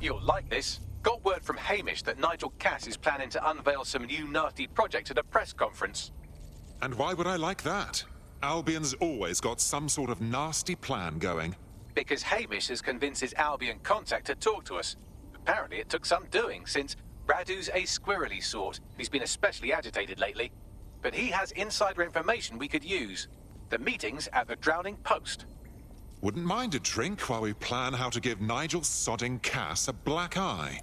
You'll like this. Got word from Hamish that Nigel Cass is planning to unveil some new nasty project at a press conference. And why would I like that? Albion's always got some sort of nasty plan going. Because Hamish has convinced his Albion contact to talk to us. Apparently it took some doing, since Radu's a squirrely sort. He's been especially agitated lately. But he has insider information we could use. The meeting's at the Drowning Post. Wouldn't mind a drink while we plan how to give Nigel sodding Cass a black eye.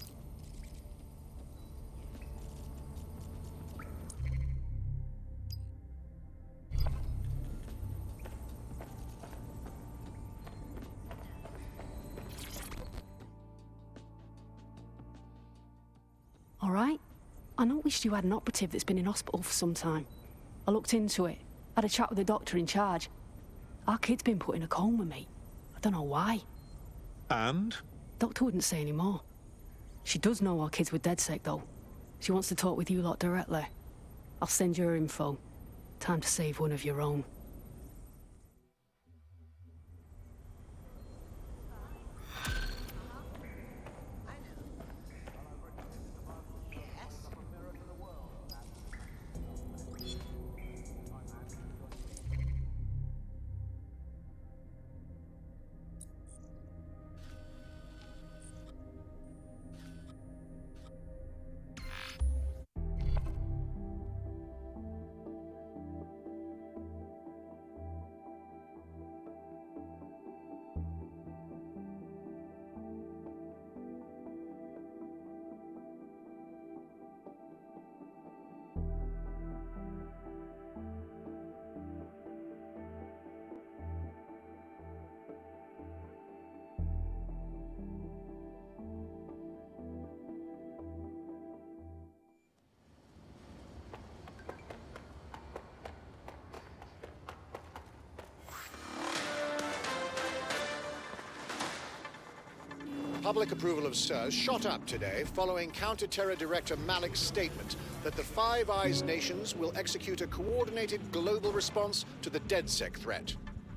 All right? I noticed you had an operative that's been in hospital for some time. I looked into it, had a chat with the doctor in charge. Our kid's been put in a coma, mate. I don't know why. And? Doctor wouldn't say any more. She does know our kids were dead sick, though. She wants to talk with you lot directly. I'll send you her info. Time to save one of your own. Public approval of SIRS shot up today following Counter-Terror Director Malik's statement that the Five Eyes nations will execute a coordinated global response to the DedSec threat.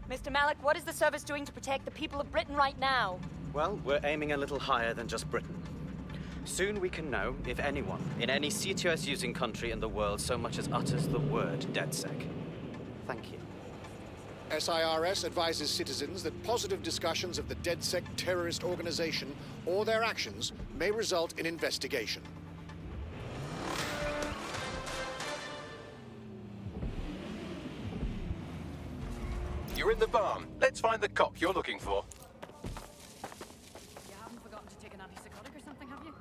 Mr. Malik, what is the service doing to protect the people of Britain right now? Well, we're aiming a little higher than just Britain. Soon we can know if anyone in any CTOS using country in the world so much as utters the word DedSec. Thank you. SIRS advises citizens that positive discussions of the DedSec terrorist organization or their actions may result in investigation. You're in the barn. Let's find the cock you're looking for. You haven't forgotten to take an antipsychotic or something, have you?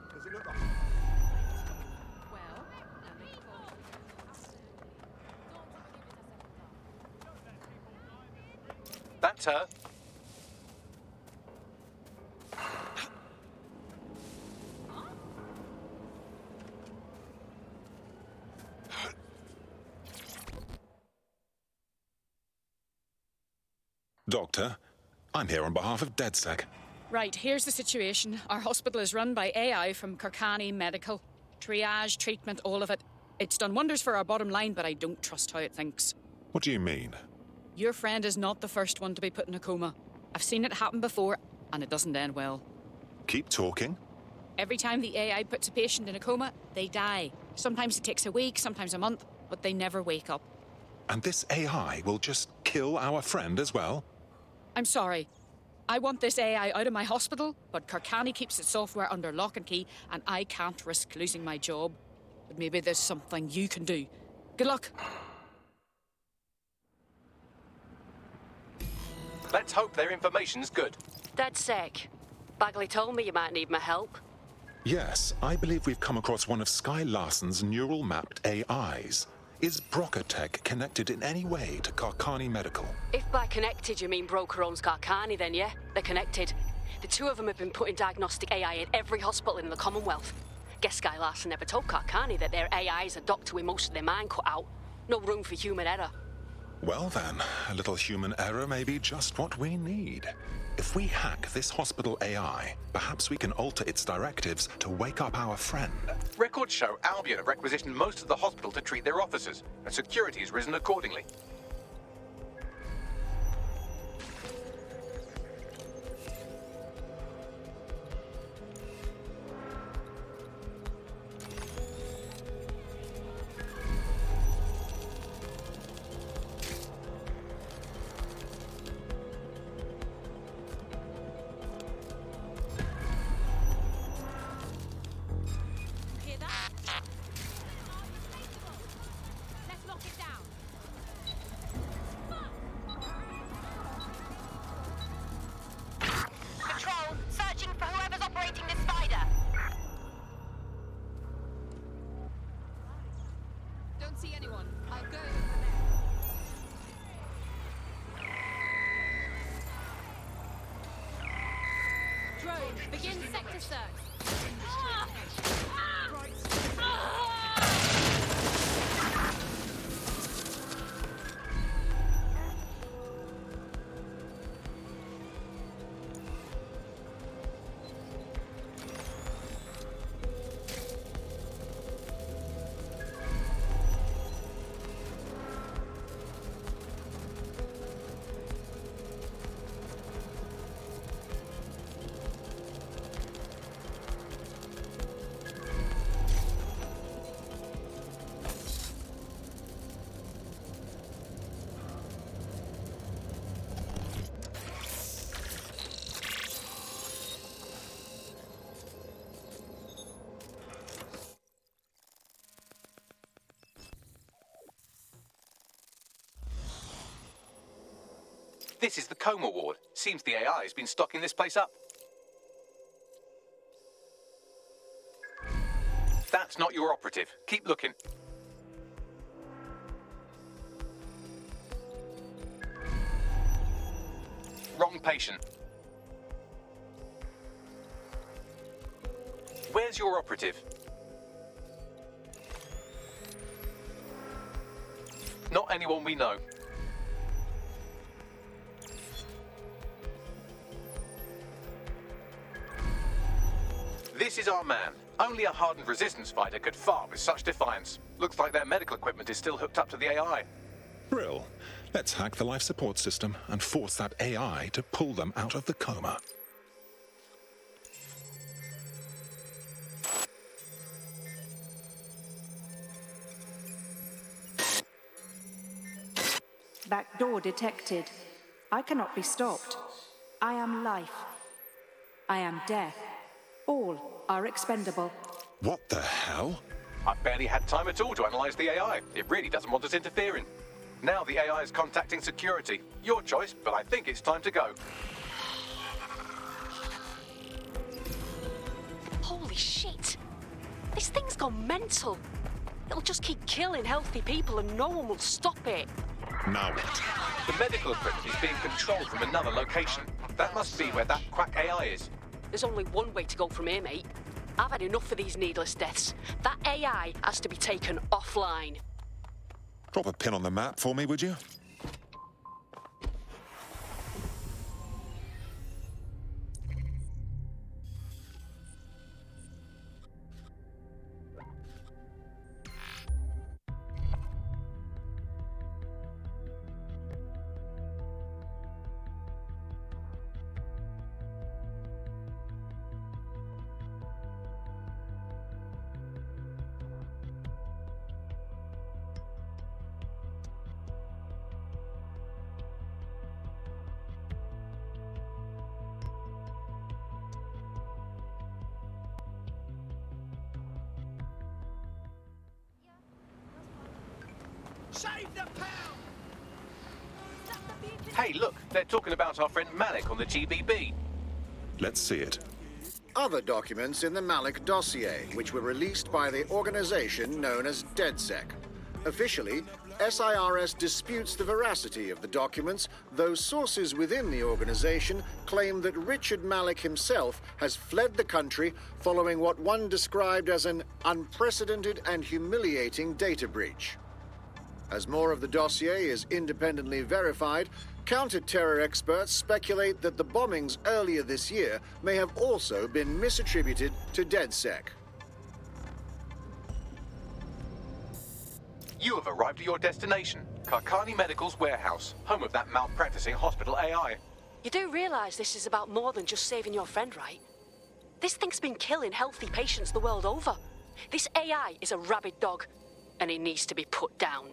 Well, let me That's. Doctor, I'm here on behalf of DedSec. Right, here's the situation. Our hospital is run by AI from Karkani Medical. Triage, treatment, all of it. It's done wonders for our bottom line, but I don't trust how it thinks. What do you mean? Your friend is not the first one to be put in a coma. I've seen it happen before, and it doesn't end well. Keep talking. Every time the AI puts a patient in a coma, they die. Sometimes it takes a week, sometimes a month, but they never wake up. And this AI will just kill our friend as well? I'm sorry. I want this AI out of my hospital, but Karkani keeps its software under lock and key, and I can't risk losing my job. But maybe there's something you can do. Good luck. Let's hope their information's good. DedSec. Bagley told me you might need my help. Yes, I believe we've come across one of Skye Larsen's neural mapped AIs. Is Broca Tech connected in any way to Karkani Medical? If by connected you mean Broca owns Karkani, then yeah, they're connected. The two of them have been putting diagnostic AI in every hospital in the Commonwealth. Guess Skye Larsen never told Karkani that their AIs are docked with most of their mind cut out. No room for human error. Well then, a little human error may be just what we need. If we hack this hospital AI, perhaps we can alter its directives to wake up our friend. Records show Albion have requisitioned most of the hospital to treat their officers, and security has risen accordingly. Drone, begin sector search. This is the coma ward. Seems the AI has been stocking this place up. That's not your operative. Keep looking. Wrong patient. Where's your operative? Not anyone we know. This is our man. Only a hardened resistance fighter could fart with such defiance. Looks like their medical equipment is still hooked up to the AI. Brill. Let's hack the life support system and force that AI to pull them out of the coma. Back door detected. I cannot be stopped. I am life. I am death. All are expendable. What the hell? I've barely had time at all to analyze the AI. It really doesn't want us interfering. Now the AI is contacting security. Your choice, but I think it's time to go. Holy shit! This thing's gone mental. It'll just keep killing healthy people and no one will stop it. Now what? The medical equipment is being controlled from another location. That must be where that quack AI is. There's only one way to go from here, mate. I've had enough of these needless deaths. That AI has to be taken offline. Drop a pin on the map for me, would you? Hey, look, they're talking about our friend Malik on the GBB. Let's see it. Other documents in the Malik dossier, which were released by the organization known as DedSec. Officially, SIRS disputes the veracity of the documents, though sources within the organization claim that Richard Malik himself has fled the country following what one described as an unprecedented and humiliating data breach. As more of the dossier is independently verified, counter-terror experts speculate that the bombings earlier this year may have also been misattributed to DedSec. You have arrived at your destination, Karkani Medical's warehouse, home of that malpracticing hospital AI. You do realize this is about more than just saving your friend, right? This thing's been killing healthy patients the world over. This AI is a rabid dog, and it needs to be put down.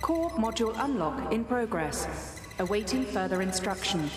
Core module unlock in progress. Awaiting further instruction.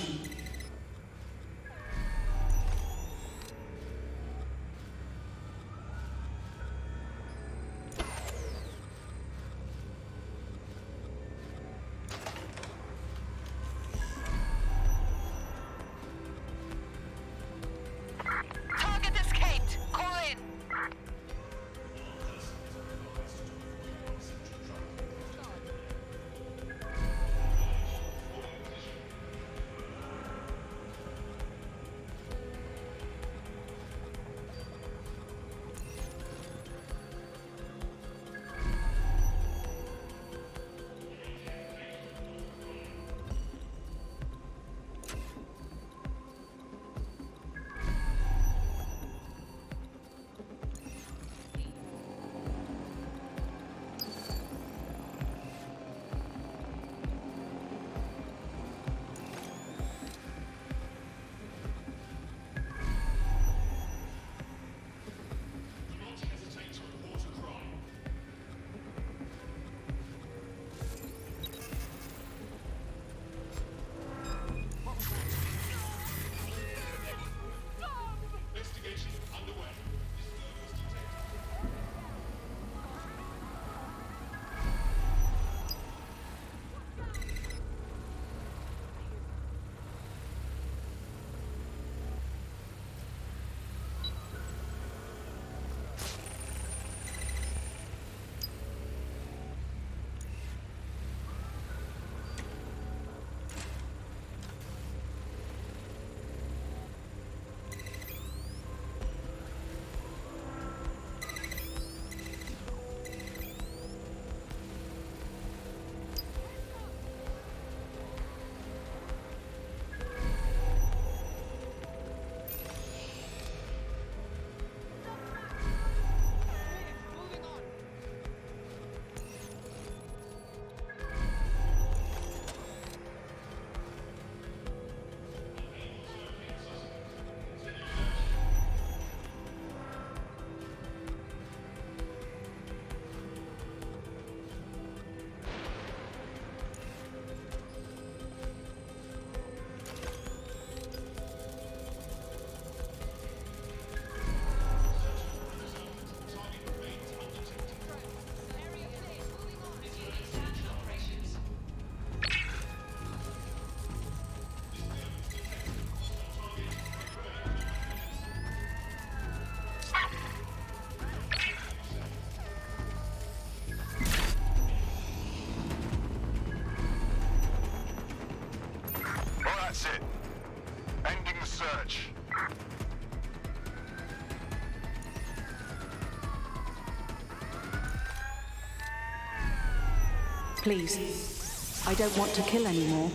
Please. I don't want to kill anymore.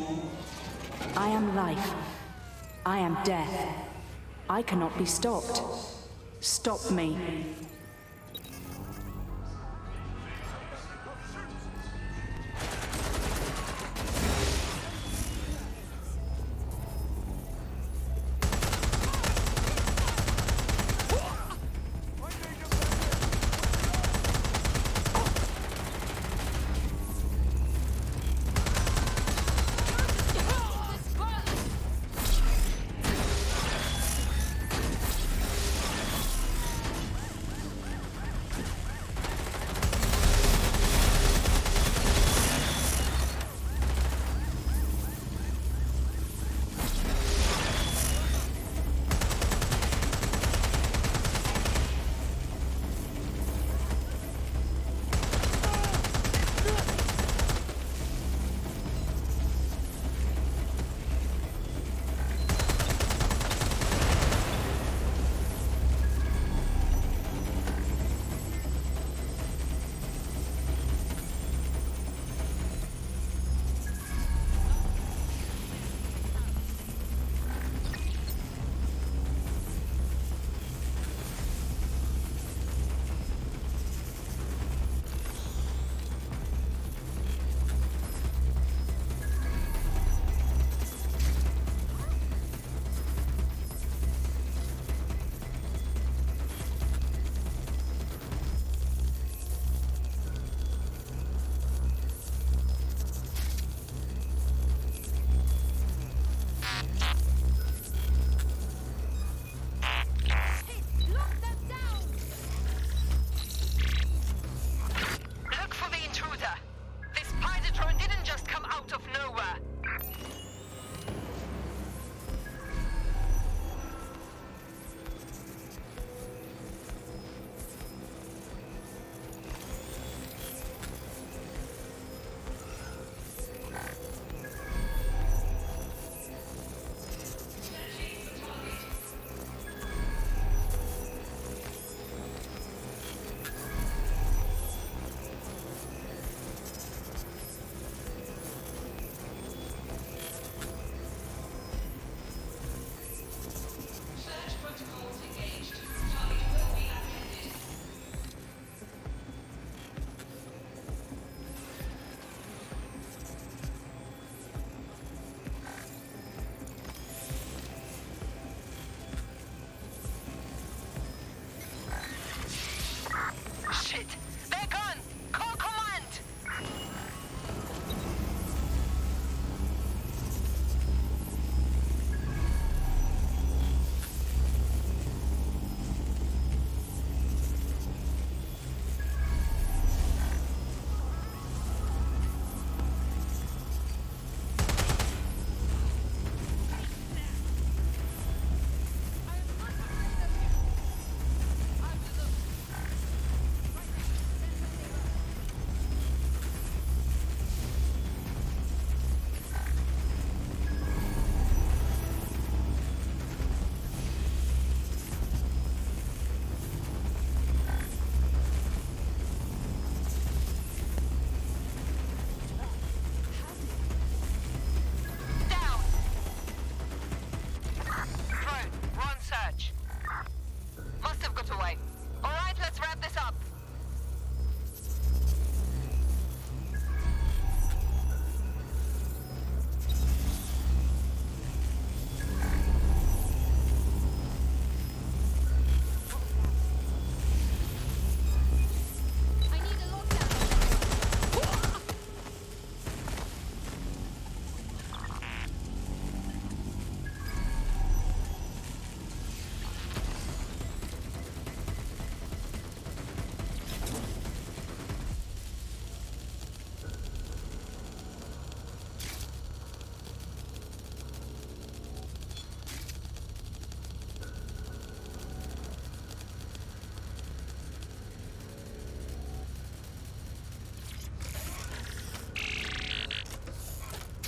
I am life. I am death. I cannot be stopped. Stop me.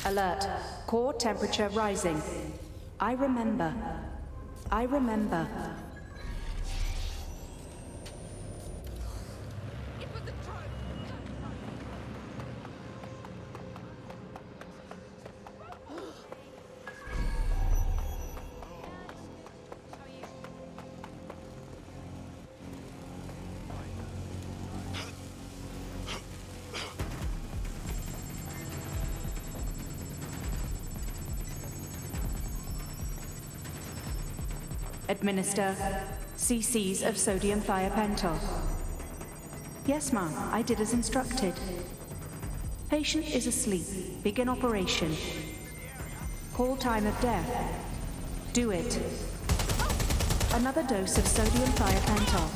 Alert. Core temperature rising. I remember. I remember. Administer cc's of sodium thiopental. Yes, ma'am, I did as instructed. Patient is asleep. Begin operation. Call time of death. Do it. Another dose of sodium thiopental.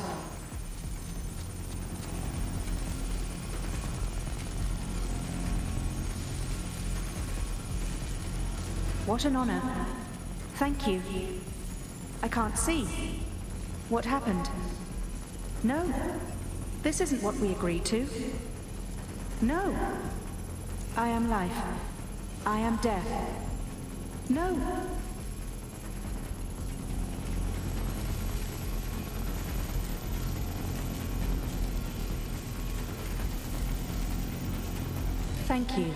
What an honor. Thank you. I can't see. What happened? No. This isn't what we agreed to. No. I am life. I am death. No. Thank you.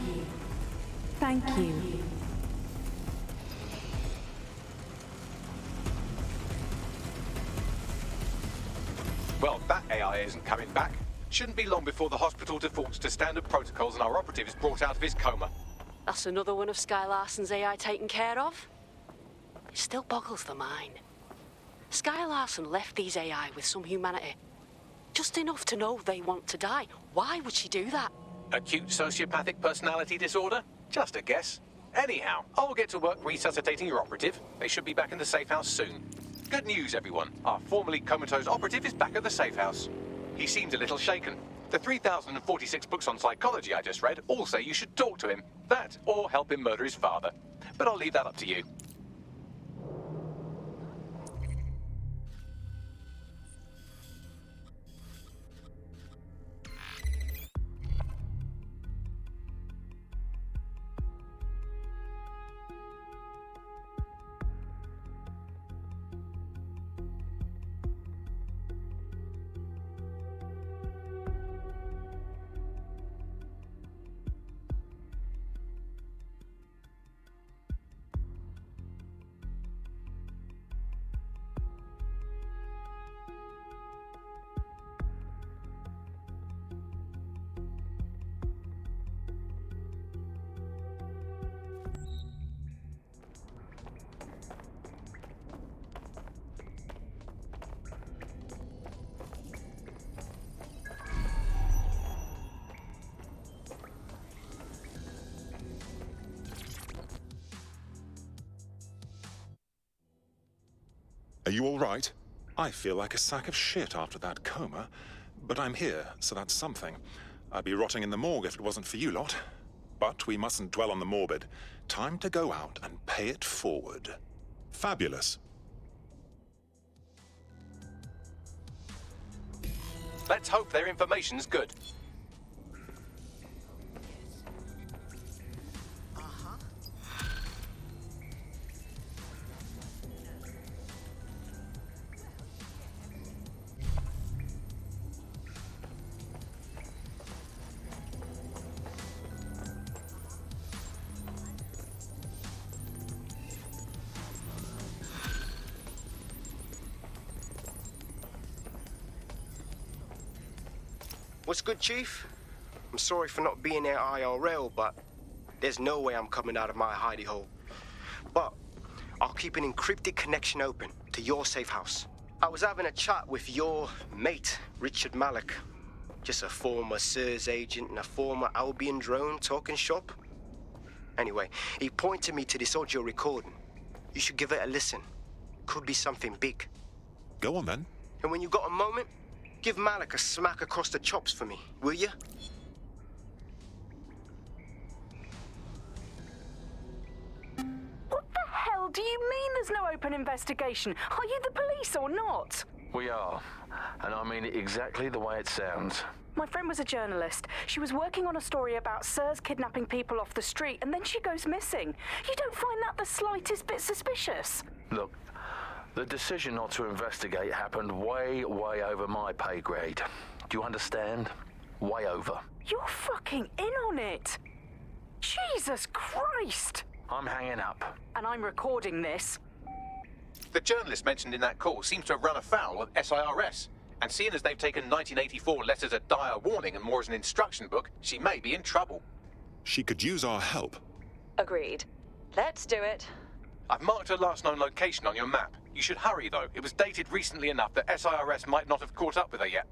Thank you. Well, that AI isn't coming back. Shouldn't be long before the hospital defaults to standard protocols and our operative is brought out of his coma. That's another one of Skye Larsen's AI taken care of. It still boggles the mind. Skye Larsen left these AI with some humanity. Just enough to know they want to die. Why would she do that? Acute sociopathic personality disorder? Just a guess. Anyhow, I'll get to work resuscitating your operative. They should be back in the safe house soon. Good news, everyone. Our formerly comatose operative is back at the safe house. He seems a little shaken. The 3,046 books on psychology I just read all say you should talk to him. That, or help him murder his father. But I'll leave that up to you. Are you all right? I feel like a sack of shit after that coma, but I'm here, so that's something. I'd be rotting in the morgue if it wasn't for you lot. But we mustn't dwell on the morbid. Time to go out and pay it forward. Fabulous. Let's hope their information's good. What's good, Chief? I'm sorry for not being there IRL, but there's no way I'm coming out of my hidey hole. But I'll keep an encrypted connection open to your safe house. I was having a chat with your mate, Richard Malik. Just a former SIRS agent and a former Albion drone talking shop. Anyway, he pointed me to this audio recording. You should give it a listen. Could be something big. Go on then. And when you got a moment, give Malik a smack across the chops for me, will you? What the hell do you mean there's no open investigation? Are you the police or not? We are. And I mean it exactly the way it sounds. My friend was a journalist. She was working on a story about Sirs kidnapping people off the street, and then she goes missing. You don't find that the slightest bit suspicious? Look, the decision not to investigate happened way, way over my pay grade. Do you understand? Way over. You're fucking in on it. Jesus Christ! I'm hanging up. And I'm recording this. The journalist mentioned in that call seems to have run afoul of SIRS. And seeing as they've taken 1984 less as a dire warning and more as an instruction book, she may be in trouble. She could use our help. Agreed. Let's do it. I've marked her last known location on your map. You should hurry, though. It was dated recently enough that SIRS might not have caught up with her yet.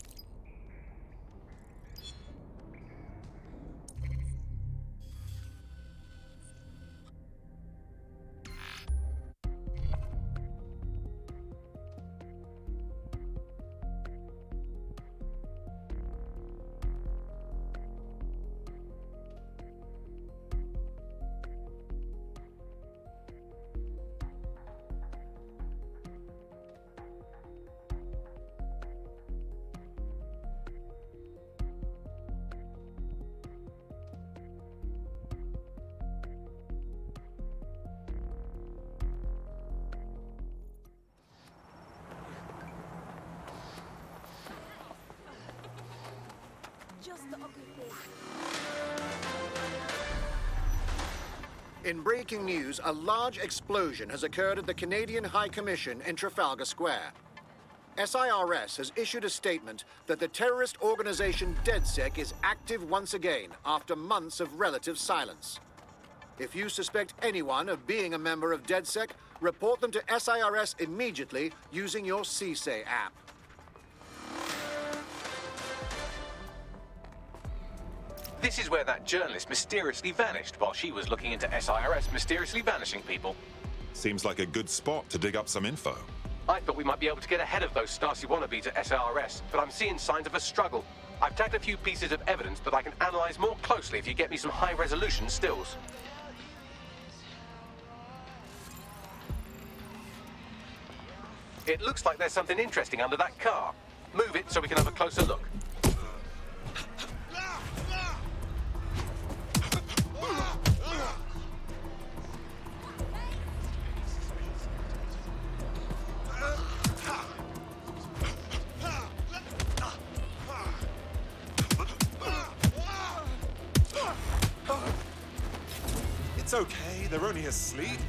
Breaking news, a large explosion has occurred at the Canadian High Commission in Trafalgar Square. SIRS has issued a statement that the terrorist organization DedSec is active once again after months of relative silence. If you suspect anyone of being a member of DedSec, report them to SIRS immediately using your CSAY app. This is where that journalist mysteriously vanished while she was looking into SIRS mysteriously vanishing people. Seems like a good spot to dig up some info. I thought we might be able to get ahead of those Stasi wannabes at SIRS, but I'm seeing signs of a struggle. I've tagged a few pieces of evidence that I can analyze more closely if you get me some high-resolution stills. It looks like there's something interesting under that car. Move it so we can have a closer look. They're only asleep.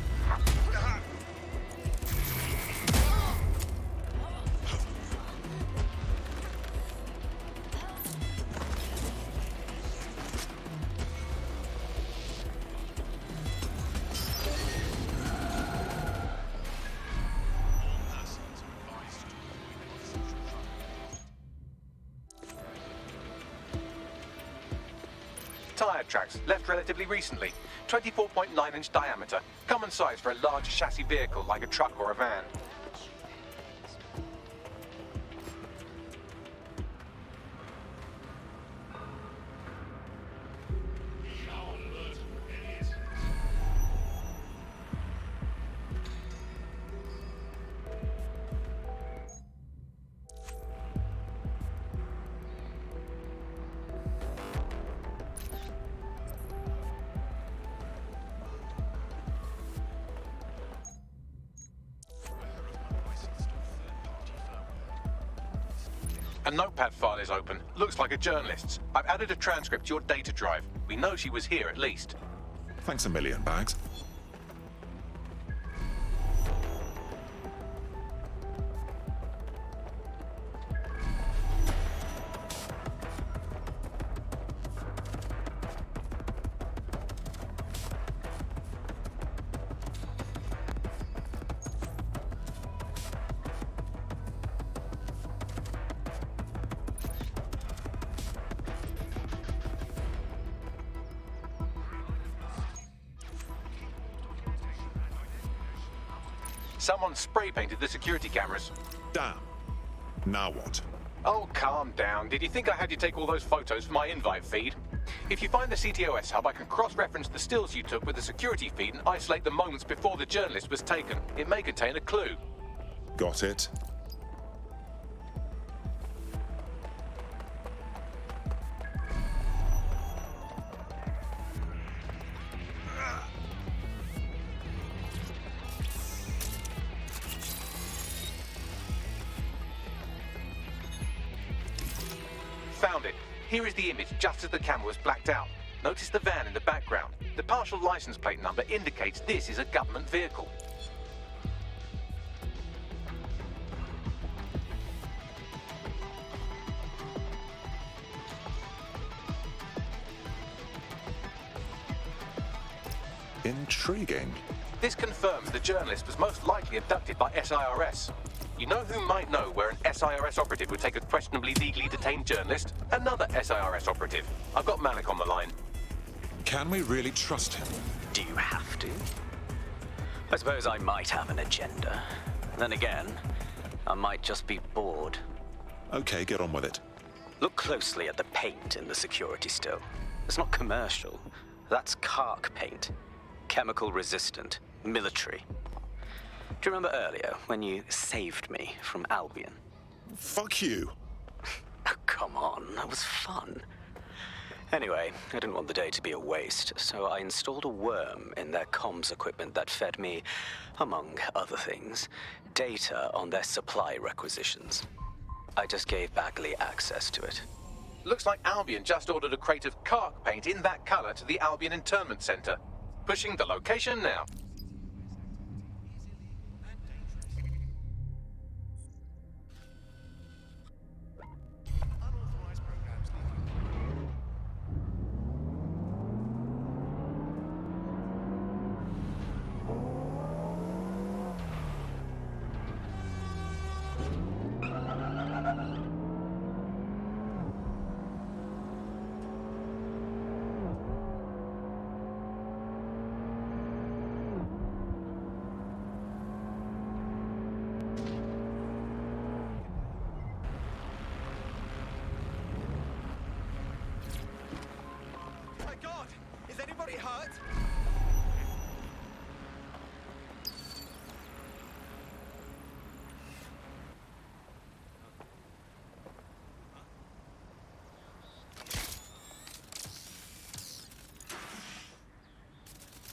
Tyre tracks, left relatively recently. 24.9 inch diameter. Common size for a large chassis vehicle like a truck or a van. Looks like a journalist's. I've added a transcript to your data drive. We know she was here at least. Thanks a million, Bags. Someone spray painted the security cameras. Damn. Now what? Oh, calm down. Did you think I had you take all those photos for my invite feed? If you find the CTOS hub, I can cross-reference the stills you took with the security feed and isolate the moments before the journalist was taken. It may contain a clue. Got it. License plate number indicates this is a government vehicle. Intriguing. This confirms the journalist was most likely abducted by SIRS. You know who might know where an SIRS operative would take a questionably legally detained journalist? Another SIRS operative. I've got Malik on the line. Can we really trust him? Do you have to? I suppose I might have an agenda. Then again, I might just be bored. Okay, get on with it. Look closely at the paint in the security still. It's not commercial. That's CARC paint. Chemical resistant. Military. Do you remember earlier when you saved me from Albion? Fuck you. Oh, come on, that was fun. Anyway, I didn't want the day to be a waste, so I installed a worm in their comms equipment that fed me, among other things, data on their supply requisitions. I just gave Bagley access to it. Looks like Albion just ordered a crate of CARC paint in that colour to the Albion Internment Centre. Pushing the location now.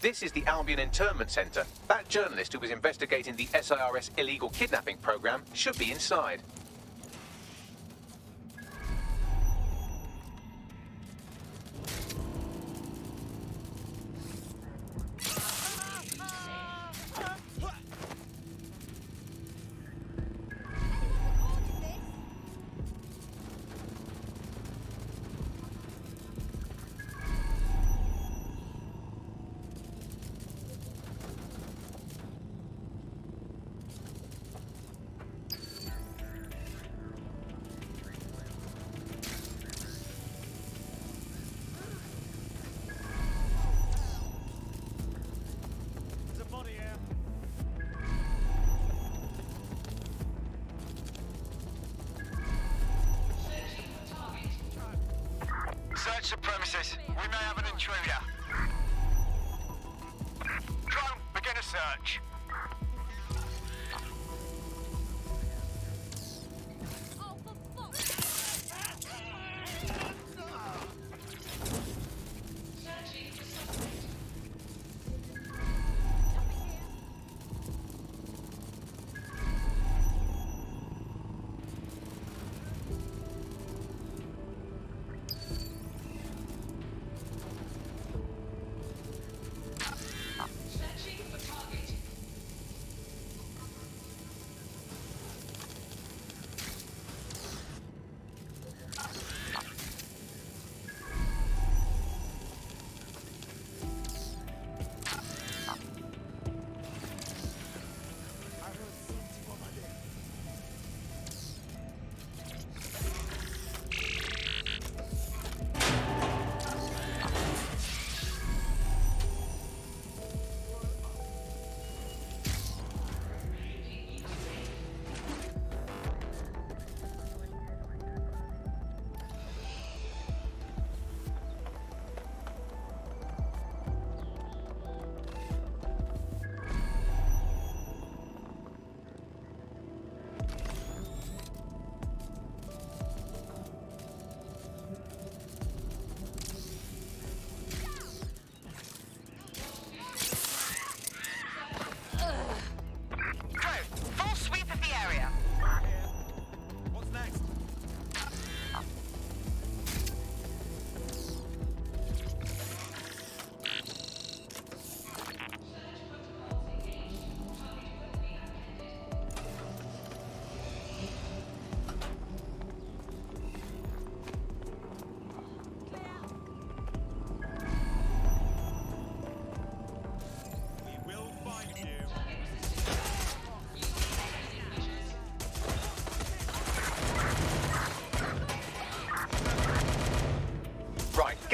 This is the Albion Internment Centre. That journalist who was investigating the SIRS illegal kidnapping program should be inside. Search the. We may have an intruder.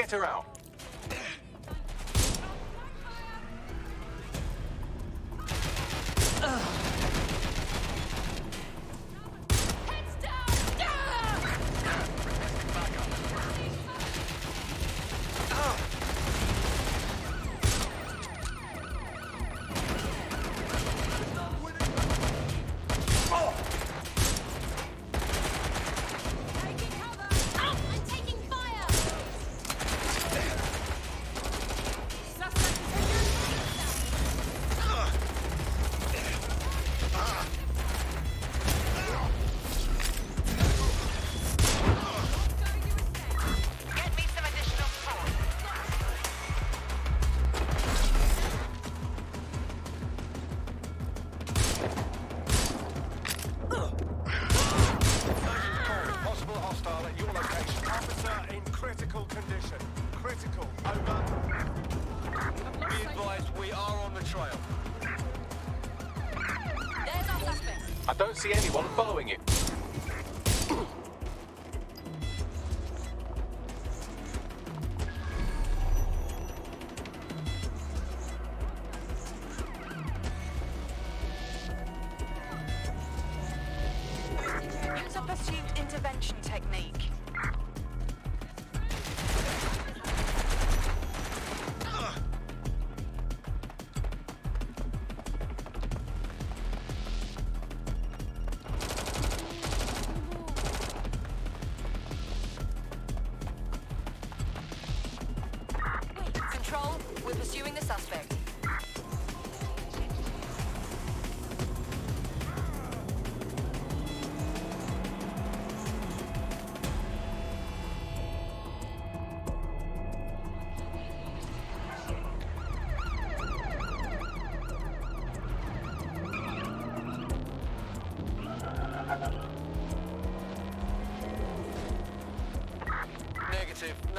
Get her out. Following you.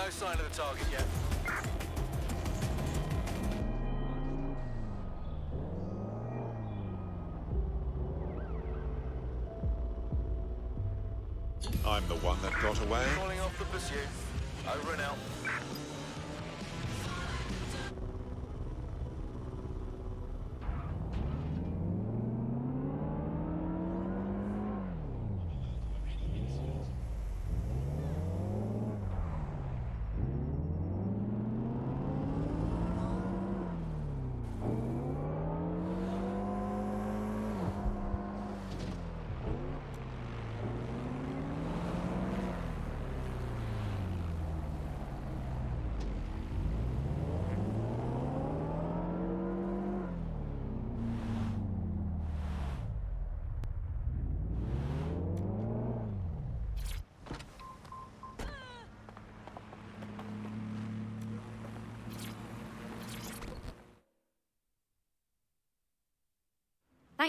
No sign of the target yet. I'm the one that got away. Calling off the pursuit. Over and out.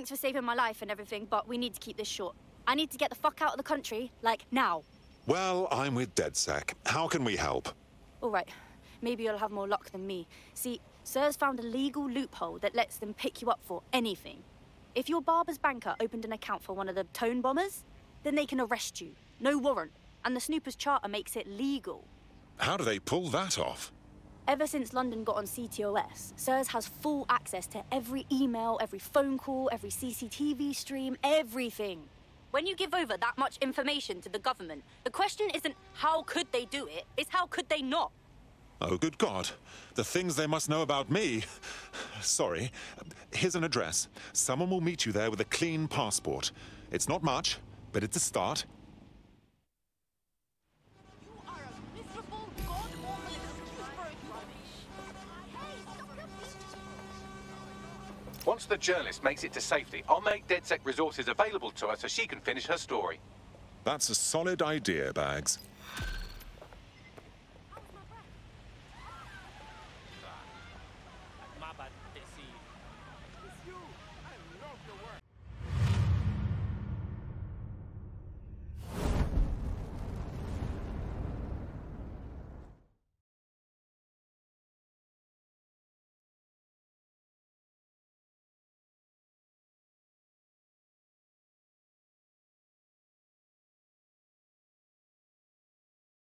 Thanks for saving my life and everything, but we need to keep this short. I need to get the fuck out of the country, like now. Well, I'm with DedSec. How can we help? All right, maybe you'll have more luck than me. See, SIRS found a legal loophole that lets them pick you up for anything. If your barber's banker opened an account for one of the tone bombers, then they can arrest you. No warrant. And the Snoopers Charter makes it legal. How do they pull that off? Ever since London got on CTOS, SIRS has full access to every email, every phone call, every CCTV stream, everything. When you give over that much information to the government, the question isn't how could they do it, it's how could they not? Oh, good God. The things they must know about me. Sorry. Here's an address. Someone will meet you there with a clean passport. It's not much, but it's a start. Once the journalist makes it to safety, I'll make DedSec resources available to her so she can finish her story. That's a solid idea, Bags.